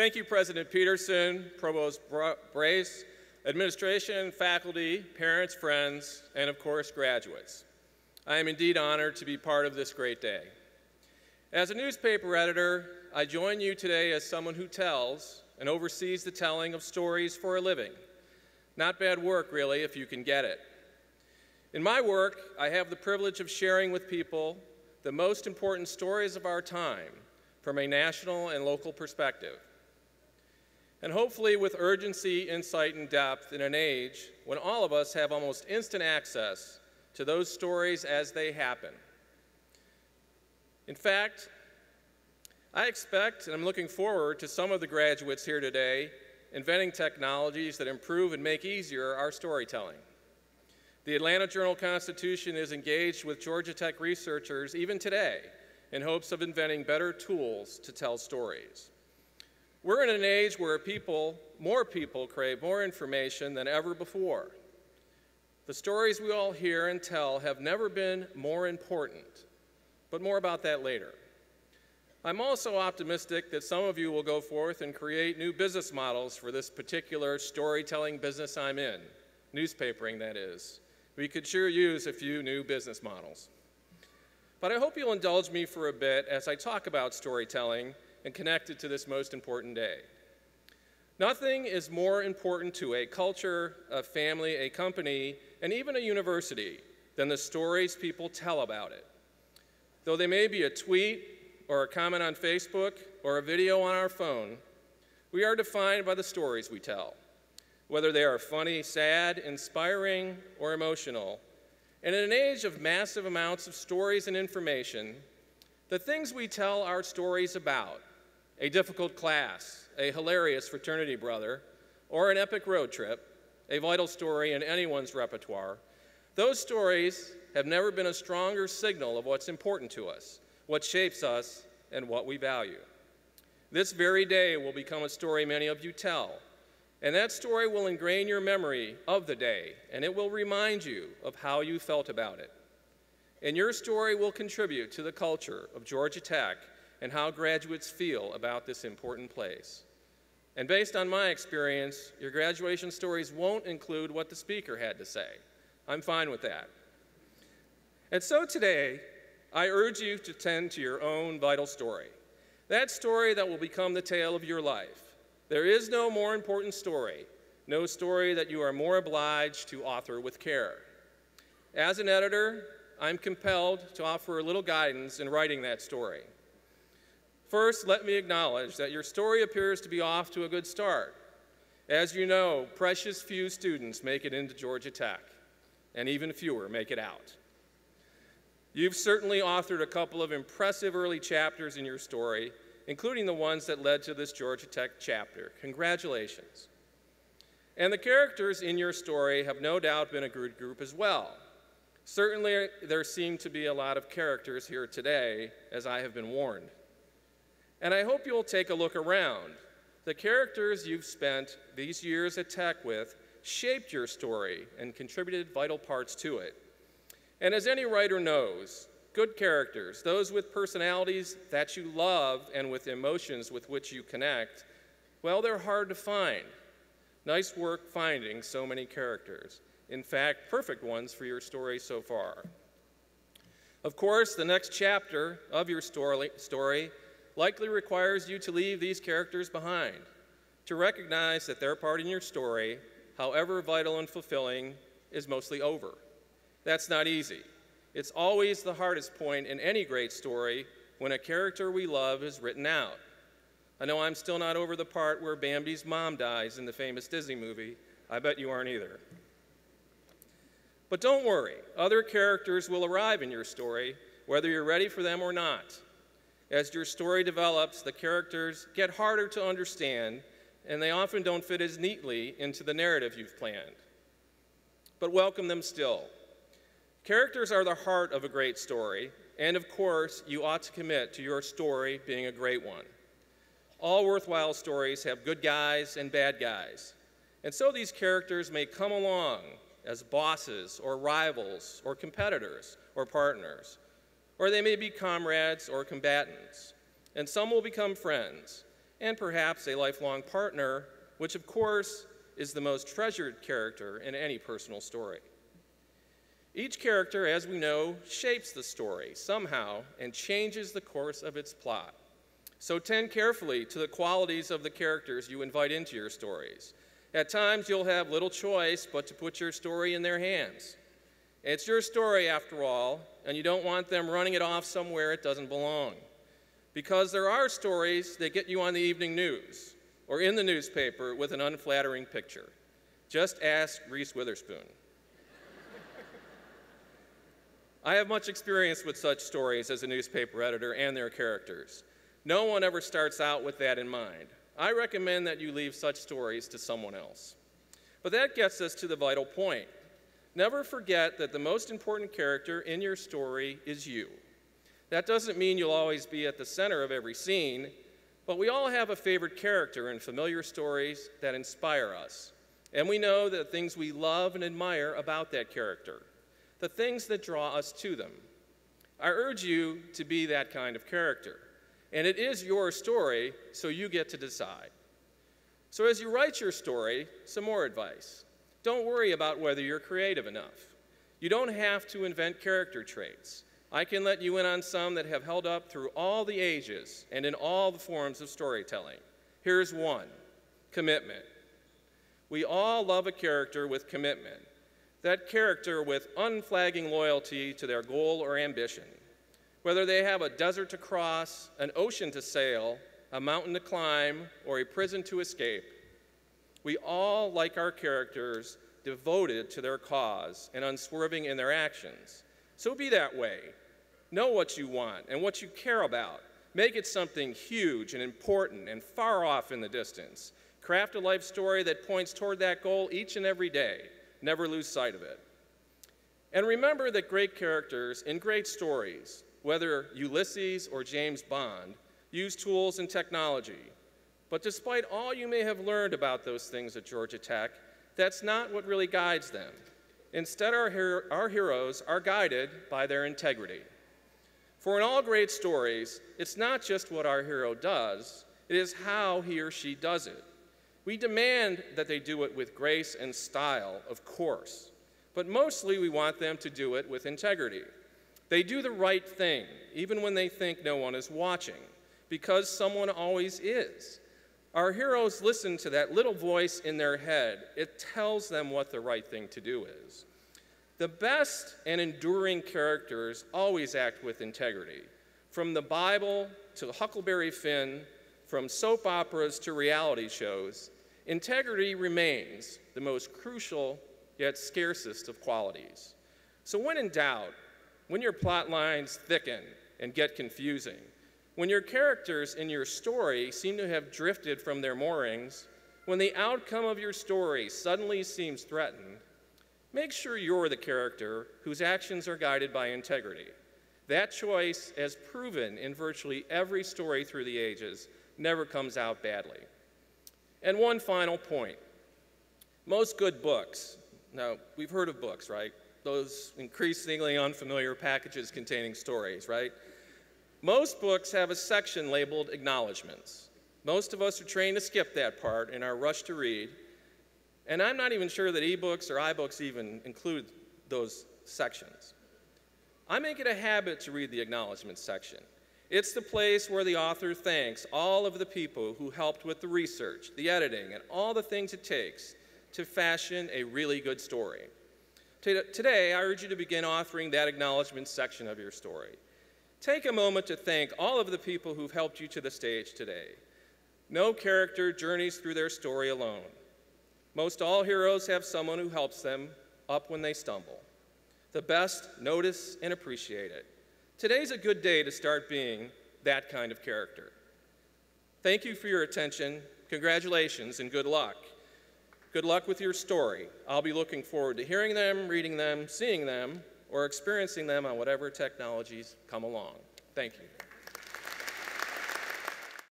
Thank you, President Peterson, Provost Bras, administration, faculty, parents, friends, and of course, graduates. I am indeed honored to be part of this great day. As a newspaper editor, I join you today as someone who tells and oversees the telling of stories for a living. Not bad work, really, if you can get it. In my work, I have the privilege of sharing with people the most important stories of our time from a national and local perspective. And hopefully with urgency, insight, and depth in an age when all of us have almost instant access to those stories as they happen. In fact, I expect and I'm looking forward to some of the graduates here today inventing technologies that improve and make easier our storytelling. The Atlanta Journal-Constitution is engaged with Georgia Tech researchers even today in hopes of inventing better tools to tell stories. We're in an age where people, more people crave more information than ever before. The stories we all hear and tell have never been more important, but more about that later. I'm also optimistic that some of you will go forth and create new business models for this particular storytelling business I'm in, newspapering that is. We could sure use a few new business models. But I hope you'll indulge me for a bit as I talk about storytelling and connected to this most important day. Nothing is more important to a culture, a family, a company, and even a university than the stories people tell about it. Though they may be a tweet or a comment on Facebook or a video on our phone, we are defined by the stories we tell, whether they are funny, sad, inspiring, or emotional. And in an age of massive amounts of stories and information, the things we tell our stories about, a difficult class, a hilarious fraternity brother, or an epic road trip, a vital story in anyone's repertoire, those stories have never been a stronger signal of what's important to us, what shapes us, and what we value. This very day will become a story many of you tell, and that story will ingrain your memory of the day, and it will remind you of how you felt about it. And your story will contribute to the culture of Georgia Tech and how graduates feel about this important place. And based on my experience, your graduation stories won't include what the speaker had to say. I'm fine with that. And so today, I urge you to tend to your own vital story. That story that will become the tale of your life. There is no more important story, no story that you are more obliged to author with care. As an editor, I'm compelled to offer a little guidance in writing that story. First, let me acknowledge that your story appears to be off to a good start. As you know, precious few students make it into Georgia Tech, and even fewer make it out. You've certainly authored a couple of impressive early chapters in your story, including the ones that led to this Georgia Tech chapter. Congratulations. And the characters in your story have no doubt been a good group as well. Certainly, there seem to be a lot of characters here today, as I have been warned. And I hope you'll take a look around. The characters you've spent these years at Tech with shaped your story and contributed vital parts to it. And as any writer knows, good characters, those with personalities that you love and with emotions with which you connect, well, they're hard to find. Nice work finding so many characters. In fact, perfect ones for your story so far. Of course, the next chapter of your story, story likely requires you to leave these characters behind, to recognize that their part in your story, however vital and fulfilling, is mostly over. That's not easy. It's always the hardest point in any great story when a character we love is written out. I know I'm still not over the part where Bambi's mom dies in the famous Disney movie. I bet you aren't either. But don't worry, other characters will arrive in your story, whether you're ready for them or not. As your story develops, the characters get harder to understand, and they often don't fit as neatly into the narrative you've planned. But welcome them still. Characters are the heart of a great story, and of course, you ought to commit to your story being a great one. All worthwhile stories have good guys and bad guys, and so these characters may come along as bosses or rivals or competitors or partners, or they may be comrades or combatants, and some will become friends, and perhaps a lifelong partner, which of course is the most treasured character in any personal story. Each character, as we know, shapes the story somehow and changes the course of its plot. So tend carefully to the qualities of the characters you invite into your stories. At times, you'll have little choice but to put your story in their hands. It's your story, after all, and you don't want them running it off somewhere it doesn't belong. Because there are stories that get you on the evening news or in the newspaper with an unflattering picture. Just ask Reese Witherspoon. I have much experience with such stories as a newspaper editor and their characters. No one ever starts out with that in mind. I recommend that you leave such stories to someone else. But that gets us to the vital point. Never forget that the most important character in your story is you. That doesn't mean you'll always be at the center of every scene, but we all have a favorite character in familiar stories that inspire us. And we know the things we love and admire about that character, the things that draw us to them. I urge you to be that kind of character. And it is your story, so you get to decide. So as you write your story, some more advice. Don't worry about whether you're creative enough. You don't have to invent character traits. I can let you in on some that have held up through all the ages and in all the forms of storytelling. Here's one commitment. We all love a character with commitment, that character with unflagging loyalty to their goal or ambition. Whether they have a desert to cross, an ocean to sail, a mountain to climb, or a prison to escape, we all like our characters devoted to their cause and unswerving in their actions. So be that way. Know what you want and what you care about. Make it something huge and important and far off in the distance. Craft a life story that points toward that goal each and every day. Never lose sight of it. And remember that great characters in great stories whether Ulysses or James Bond, use tools and technology. But despite all you may have learned about those things at Georgia Tech, that's not what really guides them. Instead, our, her our heroes are guided by their integrity. For in all great stories, it's not just what our hero does, it is how he or she does it. We demand that they do it with grace and style, of course, but mostly we want them to do it with integrity. They do the right thing, even when they think no one is watching, because someone always is. Our heroes listen to that little voice in their head. It tells them what the right thing to do is. The best and enduring characters always act with integrity. From the Bible to Huckleberry Finn, from soap operas to reality shows, integrity remains the most crucial yet scarcest of qualities. So, when in doubt, when your plot lines thicken and get confusing, when your characters in your story seem to have drifted from their moorings, when the outcome of your story suddenly seems threatened, make sure you're the character whose actions are guided by integrity. That choice, as proven in virtually every story through the ages, never comes out badly. And one final point. Most good books, now we've heard of books, right? those increasingly unfamiliar packages containing stories, right? Most books have a section labeled acknowledgments. Most of us are trained to skip that part in our rush to read, and I'm not even sure that ebooks or iBooks even include those sections. I make it a habit to read the acknowledgments section. It's the place where the author thanks all of the people who helped with the research, the editing, and all the things it takes to fashion a really good story. Today, I urge you to begin authoring that acknowledgments section of your story. Take a moment to thank all of the people who've helped you to the stage today. No character journeys through their story alone. Most all heroes have someone who helps them up when they stumble. The best notice and appreciate it. Today's a good day to start being that kind of character. Thank you for your attention. Congratulations and good luck. Good luck with your story. I'll be looking forward to hearing them, reading them, seeing them, or experiencing them on whatever technologies come along. Thank you.